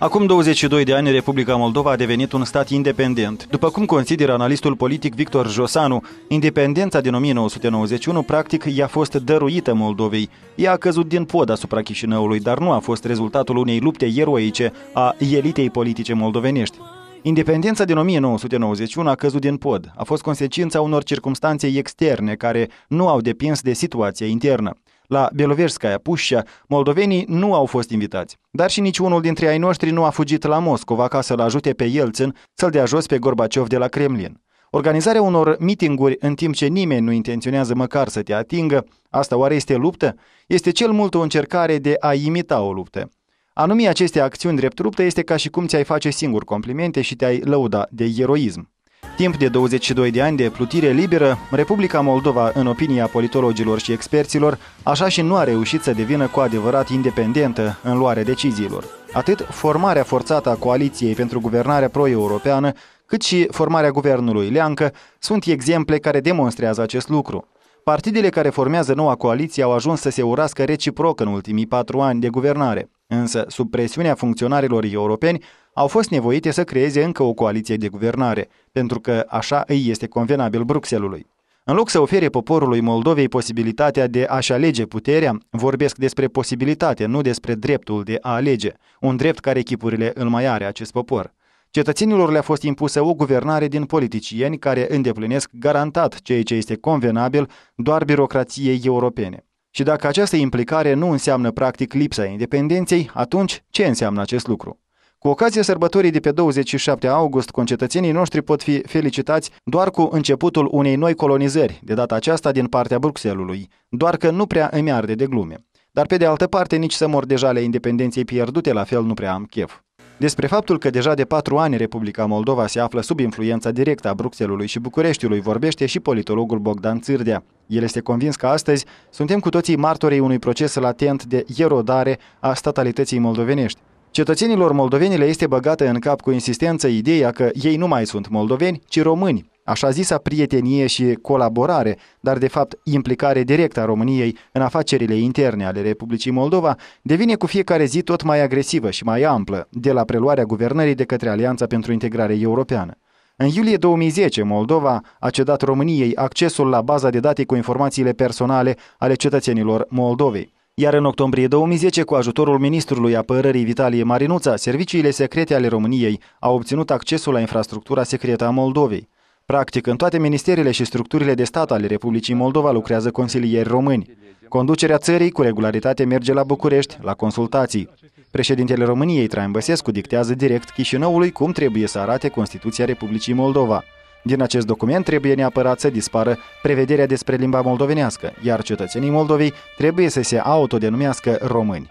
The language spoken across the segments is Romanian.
Acum 22 de ani, Republica Moldova a devenit un stat independent. După cum consideră analistul politic Victor Josanu, independența din 1991 practic i-a fost dăruită Moldovei. Ea a căzut din pod asupra Chișinăului, dar nu a fost rezultatul unei lupte eroice a elitei politice moldovenești. Independența din 1991 a căzut din pod. A fost consecința unor circumstanțe externe care nu au depins de situația internă. La Beloverskaya Pușa, moldovenii nu au fost invitați, dar și niciunul dintre ai noștri nu a fugit la Moscova ca să-l ajute pe Yeltsin să-l dea jos pe Gorbaciov de la Kremlin. Organizarea unor mitinguri în timp ce nimeni nu intenționează măcar să te atingă, asta oare este luptă? Este cel mult o încercare de a imita o luptă. A numi aceste acțiuni drept luptă este ca și cum ți-ai face singur complimente și te-ai lăuda de eroism. Timp de 22 de ani de plutire liberă, Republica Moldova, în opinia politologilor și experților, așa și nu a reușit să devină cu adevărat independentă în luarea deciziilor. Atât formarea forțată a coaliției pentru guvernarea pro-europeană, cât și formarea guvernului Leancă sunt exemple care demonstrează acest lucru. Partidele care formează noua coaliție au ajuns să se urască reciproc în ultimii patru ani de guvernare. Însă, sub presiunea funcționarilor europeni, au fost nevoite să creeze încă o coaliție de guvernare, pentru că așa îi este convenabil Bruxelului. În loc să ofere poporului Moldovei posibilitatea de a-și alege puterea, vorbesc despre posibilitate, nu despre dreptul de a alege, un drept care echipurile îl mai are acest popor. Cetățenilor le-a fost impusă o guvernare din politicieni care îndeplinesc garantat ceea ce este convenabil doar birocrației europene. Și dacă această implicare nu înseamnă practic lipsa independenței, atunci ce înseamnă acest lucru? Cu ocazia sărbătorii de pe 27 august, concetățenii noștri pot fi felicitați doar cu începutul unei noi colonizări, de data aceasta din partea Bruxelului, doar că nu prea îmi arde de glume. Dar pe de altă parte, nici să mor deja ale independenței pierdute, la fel nu prea am chef. Despre faptul că deja de patru ani Republica Moldova se află sub influența directă a Bruxelului și Bucureștiului vorbește și politologul Bogdan Țârdea. El este convins că astăzi suntem cu toții martorii unui proces latent de erodare a statalității moldovenești. Cetățenilor moldoveni le este băgată în cap cu insistență ideea că ei nu mai sunt moldoveni, ci români, așa zisa prietenie și colaborare, dar de fapt implicare directă a României în afacerile interne ale Republicii Moldova, devine cu fiecare zi tot mai agresivă și mai amplă, de la preluarea guvernării de către Alianța pentru Integrare Europeană. În iulie 2010, Moldova a cedat României accesul la baza de date cu informațiile personale ale cetățenilor Moldovei. Iar în octombrie 2010, cu ajutorul ministrului apărării Vitalie Marinuța, serviciile secrete ale României au obținut accesul la infrastructura secretă a Moldovei. Practic, în toate ministerele și structurile de stat ale Republicii Moldova lucrează consilieri români. Conducerea țării cu regularitate merge la București, la consultații. Președintele României, Traian Băsescu, dictează direct Chișinăului cum trebuie să arate Constituția Republicii Moldova. Din acest document trebuie neapărat să dispară prevederea despre limba moldovenească, iar cetățenii Moldovei trebuie să se autodenumească români.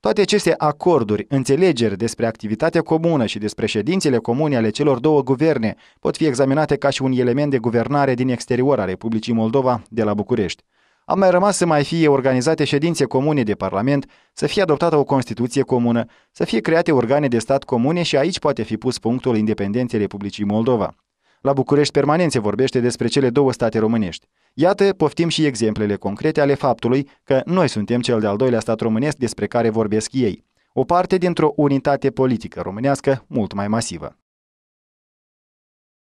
Toate aceste acorduri, înțelegeri despre activitatea comună și despre ședințele comune ale celor două guverne pot fi examinate ca și un element de guvernare din exterior a Republicii Moldova de la București. A mai rămas să mai fie organizate ședințe comune de Parlament, să fie adoptată o Constituție comună, să fie create organe de stat comune și aici poate fi pus punctul independenței Republicii Moldova. La București permanent se vorbește despre cele două state românești. Iată, poftim și exemplele concrete ale faptului că noi suntem cel de-al doilea stat românesc despre care vorbesc ei. O parte dintr-o unitate politică românească mult mai masivă.